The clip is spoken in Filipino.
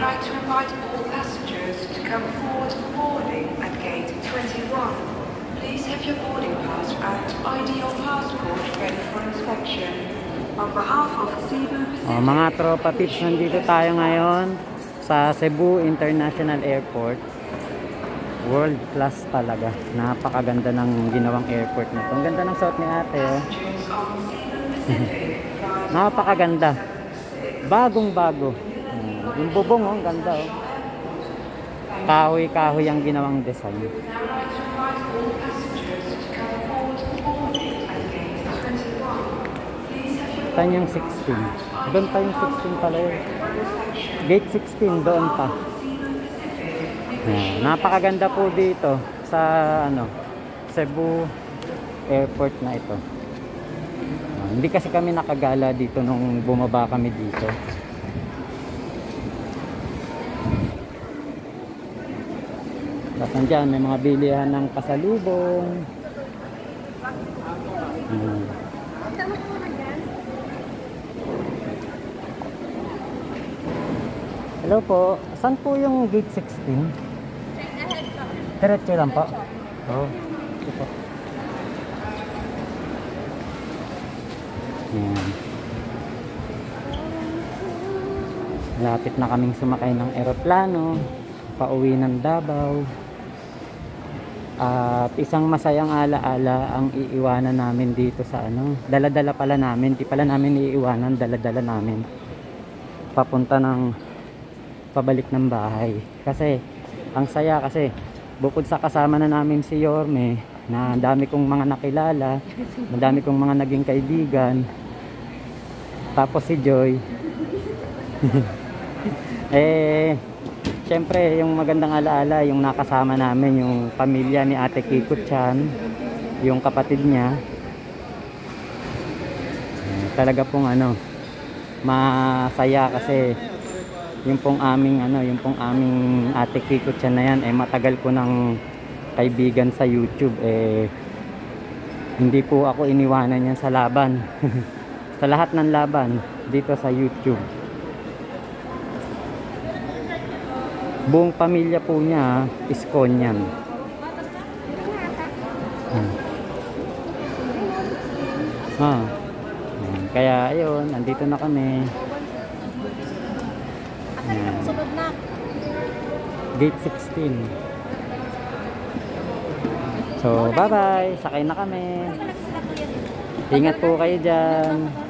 now like to invite all passengers to come forward for boarding at gate 21. Please have your boarding pass and ID or passport ready for inspection. On behalf of Cebu Pacific... Oh, mga tropa tips, nandito tayo ngayon sa Cebu International Airport. World class talaga. Napakaganda ng ginawang airport na to. Ang ganda ng suot ni ate. Oh. Pacific Napakaganda. Bagong bago. Yung bubong oh, ganda oh. Kahoy-kahoy ang ginawang design. now like to invite all passengers to come forward for boarding at gate 21. Please have your Saan yung 16? Doon pa yung 16 pala yun. Gate 16, doon pa. Ayan, napakaganda po dito sa ano Cebu Airport na ito. Ah, hindi kasi kami nakagala dito nung bumaba kami dito. Tapos nandyan, may mga bilihan ng pasalubong. Ayan. Hello po. Saan po yung gate 16? Diretso lang po. Oh. ito po. Lapit na kaming sumakay ng eroplano. Pauwi ng Davao. At isang masayang alaala ang iiwanan namin dito sa ano. Daladala pala namin. Di pala namin iiwanan. Daladala namin. Papunta ng pabalik ng bahay. Kasi, ang saya kasi, bukod sa kasama na namin si Yorme, na dami kong mga nakilala, ang dami kong mga naging kaibigan, tapos si Joy, eh, syempre, yung magandang alaala, yung nakasama namin, yung pamilya ni Ate Kiko Chan, yung kapatid niya, eh, talaga pong ano, masaya kasi yung pong aming ano, yung pong aming Ate Kiko Chan na yan, eh matagal ko ng kaibigan sa YouTube eh hindi po ako iniwanan yan sa laban. sa lahat ng laban dito sa YouTube. Buong pamilya po niya iskon yan. Hmm. Ah. Kaya ayun, andito na kami. Ayan. Gate 16. So, bye-bye. Sakay na kami. Ingat po kayo dyan.